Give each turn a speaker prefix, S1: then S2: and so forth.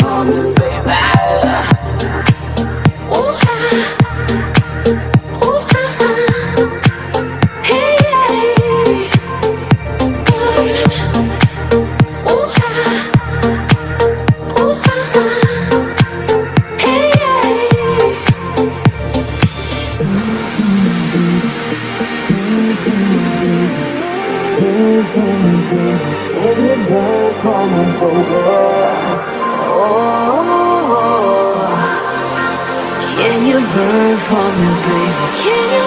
S1: for me, baby? Ooh, ah, ooh, ah,